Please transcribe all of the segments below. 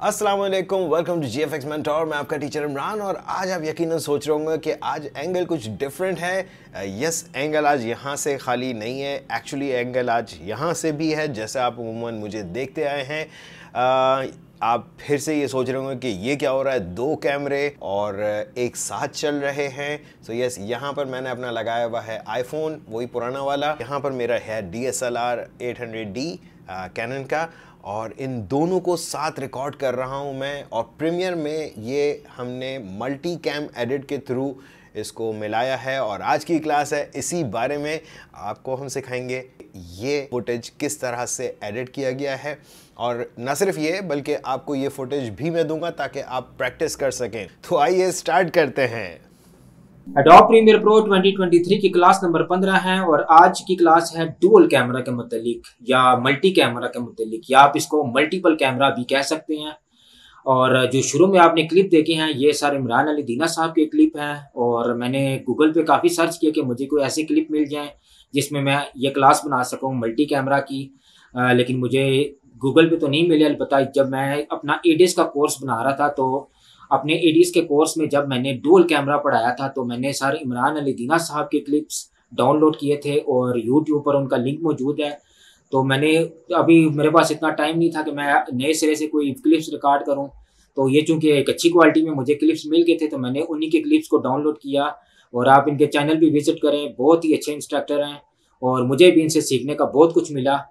अस्सलाम वालेकुम to ji GFX mentor मैं आपका टीचर इमरान और आज आप यकीनन सोच रहे होंगे कि आज एंगल कुछ डिफरेंट है। यस एंगल आज यहाँ से खाली नहीं है। एक्चुअली एंगल आज यहाँ से भी है, जैसे आप उमूमन मुझे देखते आए हैं। आप फिर से ये सोच रहे होंगे कि ये क्या हो रहा है? दो कैमरे और एक साथ चल रहे हैं। सो so यस यहाँ पर मैंने अपना लगाया हुआ है आईफोन वही पुराना वाला। यहाँ पर मेरा है D S L R eight hundred D Canon का। और इन दोनों को साथ रिकॉर्ड कर रहा हूँ मैं। और प्रीमियर में ये हमने मल्टी कैम एडिट के थ्रू इसको मिलाया है और आज की क्लास है। इसी बारे में आपको हम सिखाएँगे ये फुटेज किस तरह से एडिट किया गया है। और न सिर्फ़ ये, बल्कि आपको ये फुटेज भी मैं दूँगा ताकि आप प्रैक्टिस कर सकें। तो आइए स्टार्ट करते हैं। एडोब प्रीमियर प्रो 2023 की क्लास नंबर 15 है और आज की क्लास है डुअल कैमरा के मतलब या मल्टी कैमरा के मतलब या आप इसको मल्टीपल कैमरा भी कह सकते हैं। और जो शुरू में आपने क्लिप देखे हैं ये सर इमरान अली दीना साहब के क्लिप हैं और मैंने गूगल पे काफ़ी सर्च किया कि मुझे कोई ऐसी क्लिप मिल जाए जिसमें मैं ये क्लास बना सकूँ मल्टी कैमरा की। आ, लेकिन मुझे गूगल पे तो नहीं मिले अलबत्ता जब मैं अपना एडिस का कोर्स बना रहा था तो अपने एडीज के कोर्स में जब मैंने डोल कैमरा पढ़ाया था तो मैंने सर इमरान अली दीना साहब के क्लिप्स डाउनलोड किए थे और यूट्यूब पर उनका लिंक मौजूद है। तो मैंने अभी मेरे पास इतना टाइम नहीं था कि मैं नए सिरे से कोई क्लिप्स रिकॉर्ड करूँ। तो ये चूँकि एक अच्छी क्वालिटी में मुझे क्लिप्स मिल गए थे तो मैंने उन्हीं के क्लिप्स को डाउनलोड किया और आप इनके चैनल भी विज़िट करें। बहुत ही अच्छे इंस्ट्रक्टर हैं और मुझे भी इनसे सीखने का बहुत कुछ मिला।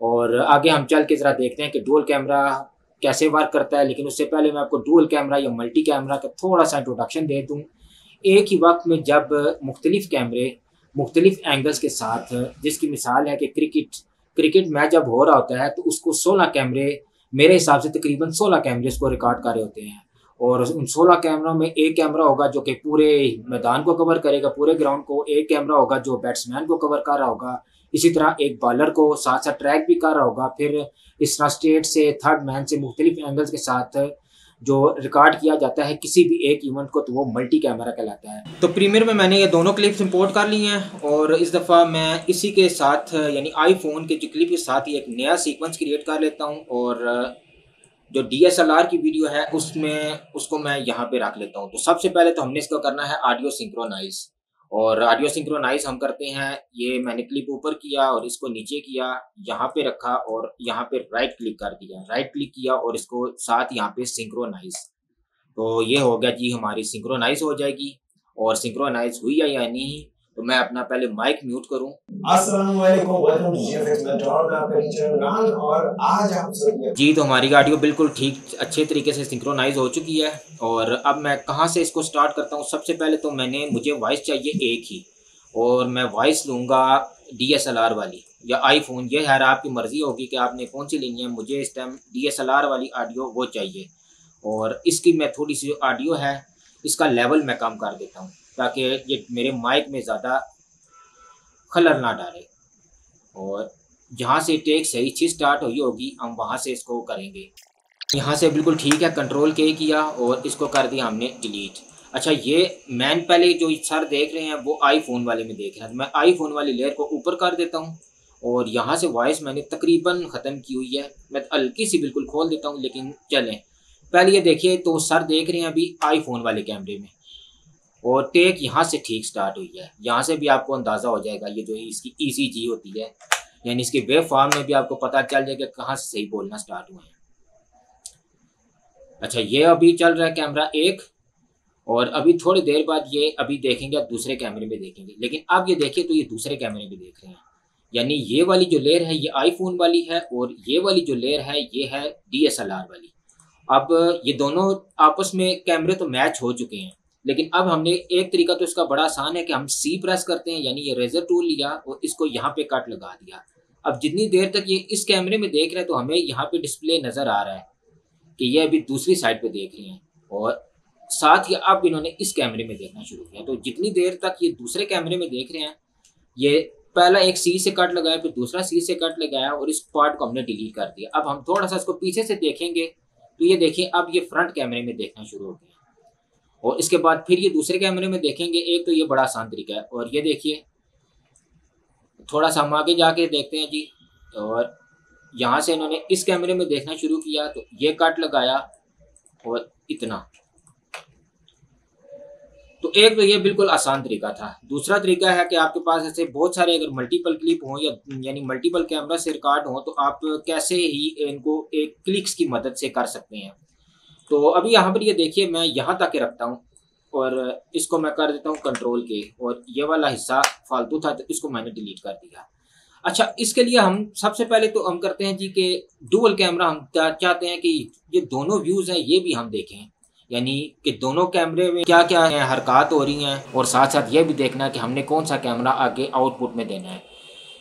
और आगे हम चल के ज़रा देखते हैं कि डोल कैमरा कैसे वर्क करता है, लेकिन उससे पहले मैं आपको डुअल कैमरा या मल्टी कैमरा का थोड़ा सा इंट्रोडक्शन दे दूँ। एक ही वक्त में जब मुख्तलिफ़ कैमरे मुख्तलिफ़ एंगल्स के साथ, जिसकी मिसाल है कि क्रिकेट क्रिकेट मैच जब हो रहा होता है तो उसको सोलह कैमरे मेरे हिसाब से तकरीबन सोलह कैमरे उसको रिकॉर्ड कर रहे होते हैं। और उन सोलह कैमरों में एक कैमरा होगा जो कि पूरे मैदान को कवर करेगा, पूरे ग्राउंड को, एक कैमरा होगा जो बैट्समैन को कवर कर रहा होगा इसी तरह एक बॉलर को साथ साथ ट्रैक भी कर रहा होगा। फिर इस तरह स्टेट से थर्ड मैन से मुख्तलिफ़ एंगल्स के साथ जो रिकॉर्ड किया जाता है किसी भी एक इवेंट को तो वो मल्टी कैमरा कहलाता है। तो प्रीमियर में मैंने ये दोनों क्लिप्स इंपोर्ट कर ली हैं और इस दफ़ा मैं इसी के साथ, यानी आईफोन के जो क्लिप के साथ ही एक नया सीक्वेंस क्रिएट कर लेता हूँ और जो डीएसएलआर की वीडियो है, उसमें, उसको मैं यहाँ पे रख लेता हूँ। तो सबसे पहले तो हमने इसका करना है ऑडियो सिंक्रोनाइज और ऑडियो सिंक्रोनाइज हम करते हैं। ये मैंने क्लिप ऊपर किया और इसको नीचे किया, यहाँ पे रखा और यहाँ पे राइट क्लिक कर दिया। राइट क्लिक किया और इसको साथ यहाँ पे सिंक्रोनाइज तो ये हो गया जी हमारी सिंक्रोनाइज हो जाएगी। और सिंक्रोनाइज हुई है या नहीं तो मैं अपना पहले माइक म्यूट करूँ। जी तो हमारी गाड़ियों बिल्कुल ठीक अच्छे तरीके से सिंक्रोनाइज हो चुकी है और अब मैं कहाँ से इसको स्टार्ट करता हूँ? सबसे पहले तो मैंने मुझे वॉइस चाहिए एक ही और मैं वॉइस लूँगा डी वाली या आईफोन ये है आपकी मर्ज़ी होगी कि आपने कौन सी लेनी है। मुझे इस टाइम डीएसएलआर वाली ऑडियो वो चाहिए और इसकी मैं थोड़ी सी ऑडियो है इसका लेवल मैं कम कर देता हूँ। ताकि ये मेरे माइक में ज़्यादा खलर ना डाले। और जहाँ से टेक सही चीज़ स्टार्ट हुई होगी, हम वहाँ से इसको करेंगे। यहाँ से बिल्कुल ठीक है कंट्रोल के किया और इसको कर दिया हमने डिलीट अच्छा ये मैन पहले जो सर देख रहे हैं, वो आईफोन वाले में देख रहे हैं। मैं आईफोन वाली लेयर को ऊपर कर देता हूँ और यहाँ से वॉइस मैंने तकरीबन ख़त्म की हुई है। मैं हल्की सी बिल्कुल खोल देता हूँ, लेकिन चलें। पहले ये देखिए तो सर देख रहे हैं अभी आईफोन वाले कैमरे में। और टेक यहाँ से ठीक स्टार्ट हुई है। यहाँ से भी आपको अंदाज़ा हो जाएगा, ये जो है इसकी ई सी जी होती है। यानी इसके वेब फॉर्म में भी आपको पता चल जाएगा कहाँ से सही बोलना स्टार्ट हुए हैं। अच्छा ये अभी चल रहा है कैमरा एक, और अभी थोड़ी देर बाद ये अभी देखेंगे, आप दूसरे कैमरे में देखेंगे। लेकिन अब ये देखिए तो ये दूसरे कैमरे में देख रहे हैं। यानी ये वाली जो लेयर है, ये आईफोन वाली है, और ये वाली जो लेयर है, ये है डीएसएलआर वाली। अब ये दोनों आपस में कैमरे तो मैच हो चुके हैं। लेकिन अब हमने एक तरीका तो इसका बड़ा आसान है कि हम सी प्रेस करते हैं, यानी ये रेजर टूल लिया और इसको यहाँ पे कट लगा दिया। अब जितनी देर तक ये इस कैमरे में देख रहे हैं तो हमें यहाँ पे डिस्प्ले नज़र आ रहा है कि ये अभी दूसरी साइड पे देख रहे हैं। और साथ ही अब इन्होंने इस कैमरे में देखना शुरू किया। तो जितनी देर तक ये दूसरे कैमरे में देख रहे हैं, ये पहला एक सी से कट लगाया, फिर दूसरा सी से कट लगाया और इस पार्ट को हमने डिलीट कर दिया। अब हम थोड़ा सा इसको पीछे से देखेंगे तो ये देखिए, अब ये फ्रंट कैमरे में देखना शुरू हो गया। और इसके बाद फिर ये दूसरे कैमरे में देखेंगे, एक तो ये बड़ा आसान तरीका है और ये देखिए, थोड़ा सा हम आगे जाके देखते हैं जी, और यहाँ से इन्होंने इस कैमरे में देखना शुरू किया तो ये कट लगाया और इतना। तो एक तो ये बिल्कुल आसान तरीका था। दूसरा तरीका है कि आपके पास ऐसे बहुत सारे अगर मल्टीपल क्लिप हों या, यानी मल्टीपल कैमरा से रिकॉर्ड हो तो आप कैसे ही इनको एक क्लिक्स की मदद से कर सकते हैं। तो अभी यहाँ पर ये देखिए, मैं यहाँ तक रखता हूँ और इसको मैं कर देता हूँ कंट्रोल के और ये वाला हिस्सा फालतू था तो इसको मैंने डिलीट कर दिया। अच्छा इसके लिए हम सबसे पहले तो हम करते हैं जी कि डुअल कैमरा हम चाहते हैं कि ये दोनों व्यूज़ हैं, ये भी हम देखें। यानी कि दोनों कैमरे में क्या क्या है, हरकत हो रही हैं और साथ साथ ये भी देखना है कि हमने कौन सा कैमरा आगे आउटपुट में देना है।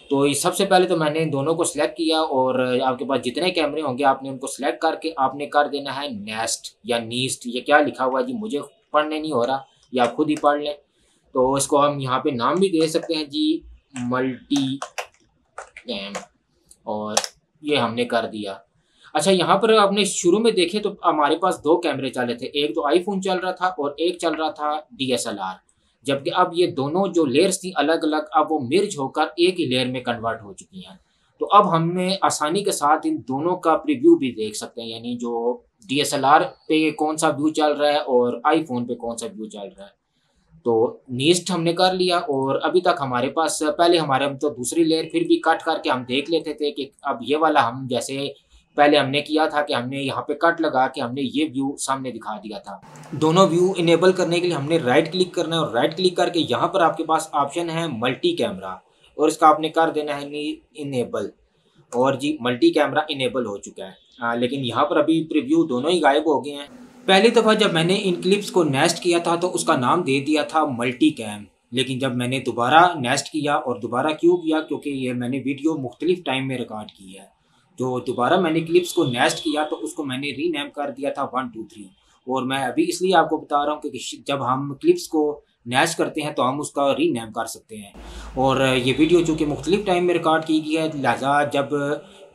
तो सबसे पहले तो मैंने दोनों को सिलेक्ट किया और आपके पास जितने कैमरे होंगे, आपने उनको सिलेक्ट करके आपने कर देना है नेस्ट या नीस्ट ये क्या लिखा हुआ है जी, मुझे पढ़ने नहीं हो रहा, या आप खुद ही पढ़ लें। तो इसको हम यहाँ पे नाम भी दे सकते हैं जी मल्टी कैम और ये हमने कर दिया। अच्छा यहाँ पर आपने शुरू में देखे तो हमारे पास दो कैमरे चल थे, एक तो आईफोन चल रहा था और एक चल रहा था डीएसएलआर जबकि अब ये दोनों जो लेयर्स थी अलग अलग अब वो मिर्ज होकर एक ही लेयर में कन्वर्ट हो चुकी हैं। तो अब हमें आसानी के साथ इन दोनों का प्रीव्यू भी देख सकते हैं, यानी जो डीएसएलआर पे कौन सा व्यू चल रहा है और आईफोन पे कौन सा व्यू चल रहा है। तो नीस्ट हमने कर लिया और अभी तक हमारे पास, पहले हमारे हम तो दूसरी लेयर फिर भी कट करके हम देख लेते थे कि अब ये वाला हम जैसे पहले हमने किया था कि हमने यहाँ पे कट लगा के हमने ये व्यू सामने दिखा दिया था। दोनों व्यू इनेबल करने के लिए हमने राइट क्लिक करना है और राइट क्लिक करके यहाँ पर आपके पास ऑप्शन है मल्टी कैमरा और इसका आपने कर देना है इनेबल और जी मल्टी कैमरा इनेबल हो चुका है। आ, लेकिन यहाँ पर अभी प्रिव्यू दोनों ही गायब हो गए हैं। पहली दफ़ा जब मैंने इन क्लिप्स को नेस्ट किया था तो उसका नाम दे दिया था मल्टी कैम लेकिन जब मैंने दोबारा नेस्ट किया और दोबारा क्यों किया? क्योंकि ये मैंने वीडियो मुख्तलिफ़ टाइम में रिकॉर्ड की है। जो दोबारा मैंने क्लिप्स को नेस्ट किया तो उसको मैंने रीनेम कर दिया था वन टू थ्री और मैं अभी इसलिए आपको बता रहा हूँ क्योंकि जब हम क्लिप्स को नेस्ट करते हैं तो हम उसका रीनेम कर सकते हैं। और ये वीडियो चूँकि मुख्तलिफ़ टाइम में रिकॉर्ड की गई है, लिहाजा जब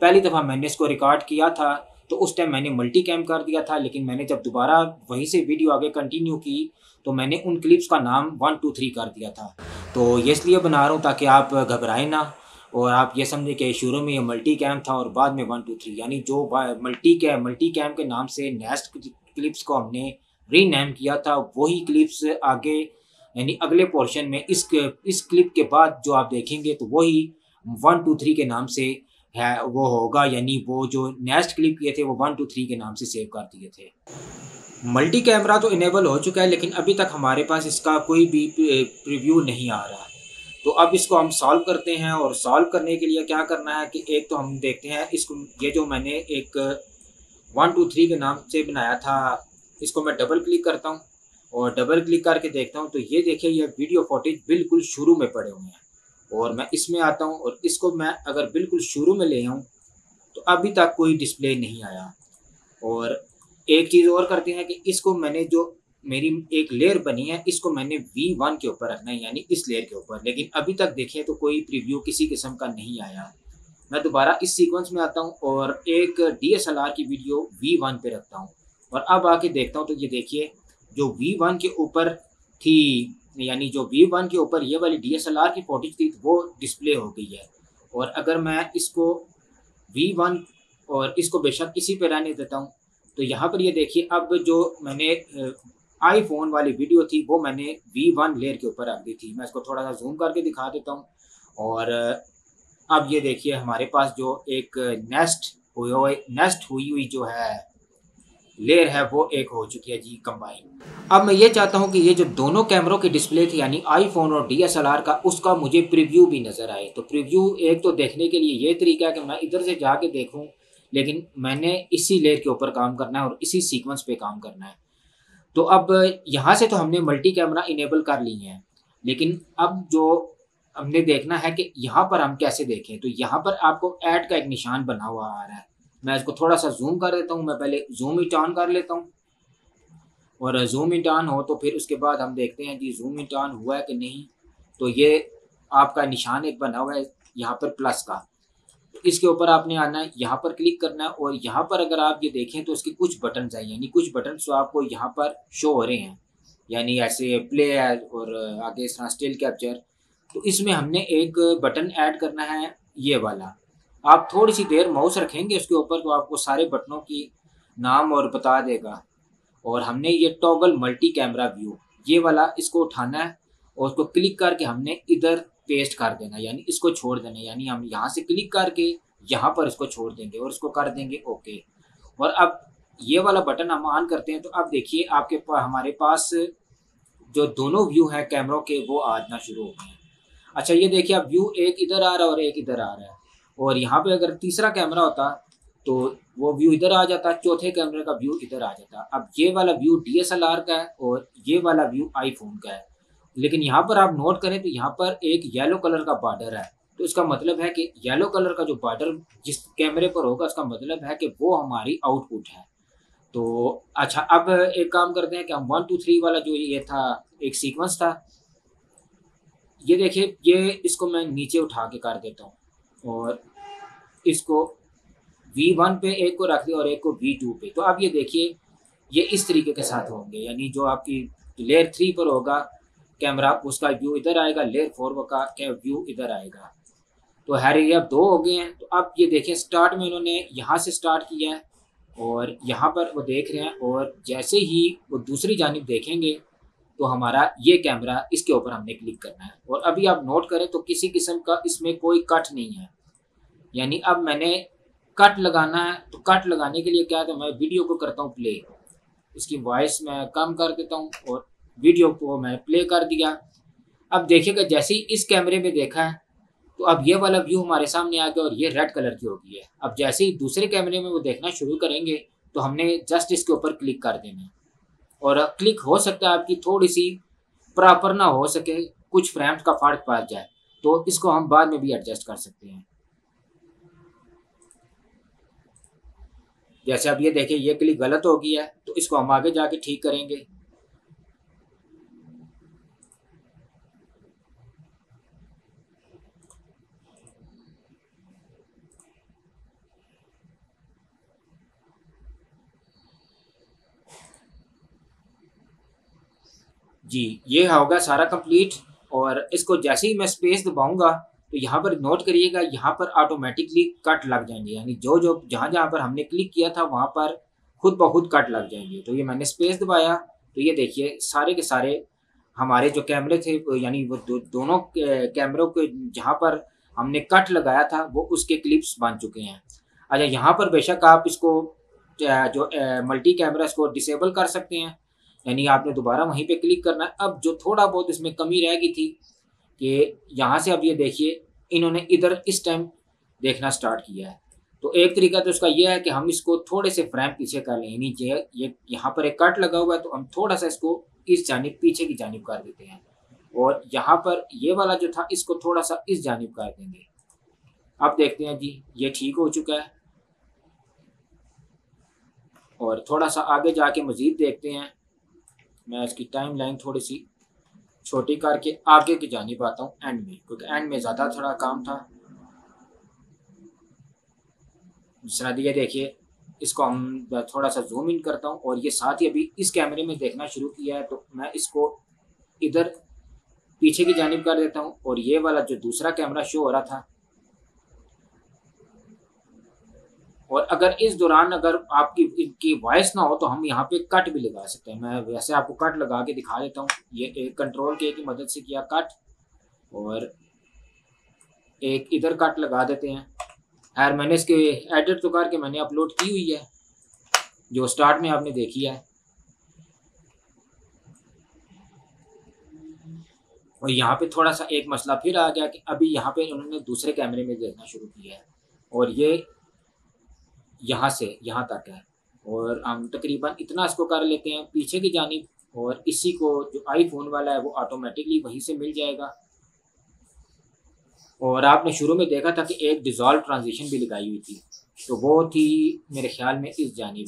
पहली दफ़ा मैंने इसको रिकॉर्ड किया था तो उस टाइम मैंने मल्टी कैम कर दिया था, लेकिन मैंने जब दोबारा वहीं से वीडियो आगे कंटिन्यू की तो मैंने उन क्लिप्स का नाम वन टू थ्री कर दिया था। तो ये इसलिए बना रहा हूँ ताकि आप घबराएँ ना। और आप ये समझें कि शुरू में ये मल्टी कैम था और बाद में वन टू थ्री यानी जो मल्टी कैम मल्टी कैम के नाम से नेक्स्ट क्लिप्स को हमने रीनेम किया था, वही क्लिप्स आगे, यानी अगले पोर्शन में इस इस क्लिप के बाद जो आप देखेंगे तो वही वन टू थ्री के नाम से है, वो होगा, यानी वो जो नेक्स्ट क्लिप किए थे, वो वन टू थ्री के नाम से सेव कर दिए थे। मल्टी कैमरा तो इनेबल हो चुका है, लेकिन अभी तक हमारे पास इसका कोई भी प्रीव्यू नहीं आ रहा तो अब इसको हम सॉल्व करते हैं और सॉल्व करने के लिए क्या करना है कि एक तो हम देखते हैं इसको, ये जो मैंने एक वन टू थ्री के नाम से बनाया था, इसको मैं डबल क्लिक करता हूँ और डबल क्लिक करके देखता हूँ तो ये देखिए ये वीडियो फुटेज बिल्कुल शुरू में पड़े हुए हैं। और मैं इसमें आता हूँ और इसको मैं अगर बिल्कुल शुरू में ले आऊँ तो अभी तक कोई डिस्प्ले नहीं आया। और एक चीज़ और करते हैं कि इसको मैंने जो मेरी एक लेयर बनी है, इसको मैंने वी वन के ऊपर रखना है, यानी इस लेयर के ऊपर। लेकिन अभी तक देखें तो कोई प्रीव्यू किसी किस्म का नहीं आया। मैं दोबारा इस सीक्वेंस में आता हूँ और एक डीएसएलआर की वीडियो वी वन पे रखता हूँ। और अब आके देखता हूँ तो ये देखिए, जो वी वन के ऊपर थी, यानी जो वी वन के ऊपर ये वाली डीएसएलआर की फोटेज थी, वो डिस्प्ले हो गई है। और अगर मैं इसको वी वन और इसको बेशक इसी पे रहने देता हूँ तो यहाँ पर ये देखिए, अब जो मैंने आईफोन वाली वीडियो थी, वो मैंने वी वन लेयर के ऊपर रख दी थी। मैं इसको थोड़ा सा जूम करके दिखा देता हूँ। और अब ये देखिए, हमारे पास जो एक नेस्ट हुई हुई नेस्ट हुई हुई जो है लेयर है, वो एक हो चुकी है जी कंबाइन अब मैं ये चाहता हूँ कि ये जो दोनों कैमरों की डिस्प्ले थी, यानी आईफोन और डीएसएलआर का, उसका मुझे प्रीव्यू भी नज़र आए। तो प्रीव्यू एक तो देखने के लिए ये तरीका है कि मैं इधर से जाके देखूँ, लेकिन मैंने इसी लेयर के ऊपर काम करना है और इसी सीक्वेंस पे काम करना है। तो अब यहाँ से तो हमने मल्टी कैमरा इनेबल कर लिए हैं, लेकिन अब जो हमने देखना है कि यहाँ पर हम कैसे देखें तो यहाँ पर आपको ऐड का एक निशान बना हुआ आ रहा है। मैं इसको थोड़ा सा जूम कर देता हूँ, मैं पहले जूम इट ऑन कर लेता हूँ। और जूम इट ऑन हो तो फिर उसके बाद हम देखते हैं कि जूम इट ऑन हुआ है कि नहीं। तो ये आपका निशान एक बना हुआ है यहाँ पर प्लस का। इसके ऊपर आपने आना है, यहाँ पर क्लिक करना है और यहाँ पर अगर आप ये देखें तो इसके कुछ बटन हैं। यानी कुछ बटन तो आपको यहाँ पर शो हो रहे हैं। यानी ऐसे प्ले और आगे इस तरह स्टिल कैप्चर तो इसमें हमने एक बटन ऐड करना है, ये वाला। आप थोड़ी सी देर माउस रखेंगे उसके ऊपर तो आपको सारे बटनों की नाम और बता देगा। और हमने ये टॉगल मल्टी कैमरा व्यू ये वाला इसको उठाना है और उसको क्लिक करके हमने इधर पेस्ट कर देना, यानी इसको छोड़ देना, यानी हम यहाँ से क्लिक करके यहाँ पर इसको छोड़ देंगे और इसको कर देंगे ओके और अब ये वाला बटन हम ऑन करते हैं तो अब देखिए आपके पास हमारे पास जो दोनों व्यू हैं कैमरों के, वो आना शुरू हो गए हैं। अच्छा ये देखिए अब व्यू एक इधर आ रहा है और एक इधर आ रहा है। और यहाँ पे अगर तीसरा कैमरा होता तो वो व्यू इधर आ जाता, चौथे कैमरे का व्यू इधर आ जाता। अब ये वाला व्यू डीएसएलआर का है और ये वाला व्यू आईफोन का है। लेकिन यहाँ पर आप नोट करें तो यहाँ पर एक येलो कलर का बॉर्डर है। तो इसका मतलब है कि येलो कलर का जो बॉर्डर जिस कैमरे पर होगा उसका मतलब है कि वो हमारी आउटपुट है। तो अच्छा अब एक काम करते हैं कि हम वन टू थ्री वाला जो ये था, एक सीक्वेंस था। ये देखिए, ये इसको मैं नीचे उठा के कर देता हूँ और इसको वी वन पे, एक को रख दिया और एक को वी टू पे। तो अब ये देखिए, ये इस तरीके के साथ होंगे, यानी जो आपकी लेयर थ्री पर होगा कैमरा, उसका व्यू इधर आएगा लेयर फोर का व्यू इधर आएगा। तो हैर ये अब दो हो गए हैं। तो अब ये देखें स्टार्ट में इन्होंने यहाँ से स्टार्ट किया है और यहाँ पर वो देख रहे हैं और जैसे ही वो दूसरी जानब देखेंगे तो हमारा ये कैमरा इसके ऊपर हमने क्लिक करना है। और अभी आप नोट करें तो किसी किस्म का इसमें कोई कट नहीं है। यानी अब मैंने कट लगाना है तो कट लगाने के लिए क्या है मैं वीडियो को करता हूँ प्ले इसकी वॉइस मैं कम कर देता हूँ और वीडियो को मैं प्ले कर दिया। अब देखिएगा, जैसे ही इस कैमरे में देखा है तो अब ये वाला व्यू हमारे सामने आ गया और ये रेड कलर की हो गई है। अब जैसे ही दूसरे कैमरे में वो देखना शुरू करेंगे तो हमने जस्ट इसके ऊपर क्लिक कर देना और क्लिक हो सकता है आपकी थोड़ी सी प्रॉपर ना हो सके, कुछ फ्रेम्स का फ़र्क पड़ जाए तो इसको हम बाद में भी एडजस्ट कर सकते हैं। जैसे अब ये देखें ये क्लिक गलत हो गया है तो इसको हम आगे जाके ठीक करेंगे। जी ये होगा सारा कंप्लीट और इसको जैसे ही मैं स्पेस दबाऊँगा तो यहाँ पर नोट करिएगा यहाँ पर ऑटोमेटिकली कट लग जाएँगे। यानी जो जो जहाँ जहाँ पर हमने क्लिक किया था वहाँ पर खुद ब खुद कट लग जाएँगे। तो ये मैंने स्पेस दबाया तो ये देखिए सारे के सारे हमारे जो कैमरे थे यानी वो दो, दोनों कैमरों के जहाँ पर हमने कट लगाया था वो उसके क्लिप्स बन चुके हैं। अच्छा यहाँ पर बेशक आप इसको जो मल्टी कैमरा इसको डिसेबल कर सकते हैं। यानी आपने दोबारा वहीं पे क्लिक करना है। अब जो थोड़ा बहुत इसमें कमी रह गई थी कि यहाँ से अब ये देखिए, इन्होंने इधर इस टाइम देखना स्टार्ट किया है। तो एक तरीका तो उसका यह है कि हम इसको थोड़े से फ्रेम पीछे कर लें। यानी ये ये यहाँ पर एक कट लगा हुआ है तो हम थोड़ा सा इसको इस जानब, पीछे की जानब कर देते हैं। और यहाँ पर ये वाला जो था, इसको थोड़ा सा इस जानब कर देंगे। अब देखते हैं जी, ये ठीक हो चुका है। और थोड़ा सा आगे जाके मज़ीद देखते हैं। मैं इसकी टाइम लाइन थोड़ी सी छोटी करके आगे की जानी पाता हूँ एंड में, क्योंकि एंड में ज़्यादा थोड़ा काम था। दूसरा दिया, देखिए, इसको हम थोड़ा सा जूम इन करता हूँ और ये साथ ही अभी इस कैमरे में देखना शुरू किया है तो मैं इसको इधर पीछे की जानब कर देता हूँ और ये वाला जो दूसरा कैमरा शो हो रहा था और अगर इस दौरान अगर आपकी इनकी वॉइस ना हो तो हम यहाँ पे कट भी लगा सकते हैं। मैं वैसे आपको कट लगा के दिखा देता हूँ। ये एक कंट्रोल के की मदद से किया कट और एक इधर कट लगा देते हैं। यार मैंने इसके एडिट तो करके मैंने अपलोड की हुई है, जो स्टार्ट में आपने देखी है। और यहाँ पे थोड़ा सा एक मसला फिर आ गया कि अभी यहाँ पे उन्होंने दूसरे कैमरे में देखना शुरू किया है। और ये यहाँ से, यहाँ तक है। और हम तकरीबन इतना इसको कर लेते हैं, पीछे की जानब, और इसी को जो आईफोन वाला है, वो ऑटोमेटिकली वहीं से मिल जाएगा। और आपने शुरू में देखा था कि एक डिज़ोल्व ट्रांजिशन भी लगाई हुई थी तो वो थी मेरे ख्याल में इस जानब।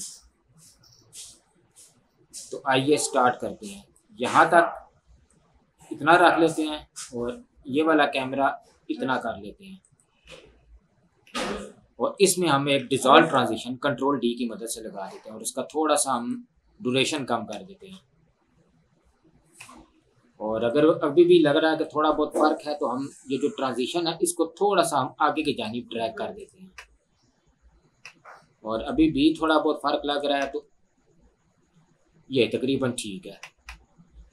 तो आइए स्टार्ट करते हैं। यहाँ तक इतना रख लेते हैं, और ये वाला कैमरा इतना कर लेते हैं। और इसमें हम एक डिजॉल्व ट्रांजिशन कंट्रोल डी की मदद से लगा देते हैं और इसका थोड़ा सा हम ड्यूरेशन कम कर देते हैं। और अगर अभी भी लग रहा है कि थोड़ा बहुत फ़र्क है तो हम ये जो ट्रांजिशन है, इसको थोड़ा सा हम आगे की जानी ट्रैक कर देते हैं। और अभी भी थोड़ा बहुत फ़र्क लग रहा है तो ये तकरीबन ठीक है।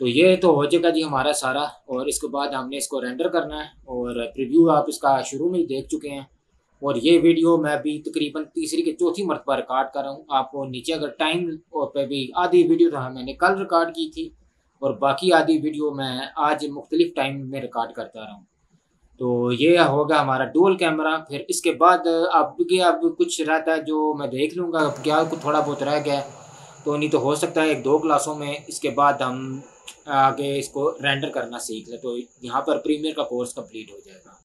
तो ये तो हो जाएगा जी हमारा सारा, और इसके बाद हमने इसको रेंडर करना है, और प्रीव्यू आप इसका शुरू में ही देख चुके हैं। और ये वीडियो मैं भी तकरीबन तीसरी के चौथी मरतबा रिकॉर्ड कर रहा हूँ। आपको नीचे अगर टाइम और पे भी आधी वीडियो तो मैंने कल रिकॉर्ड की थी और बाकी आधी वीडियो मैं आज मुख्तलिफ़ टाइम में रिकॉर्ड करता रहा हूँ। तो ये होगा हमारा डोल कैमरा फिर इसके बाद अब के अब कुछ रहता है जो मैं देख लूँगा, अब क्या कुछ थोड़ा बहुत रह गया। तो नहीं तो हो सकता है एक दो क्लासों में इसके बाद हम आगे इसको रेंडर करना सीख लें। तो यहाँ पर प्रीमियर का कोर्स कंप्लीट हो जाएगा।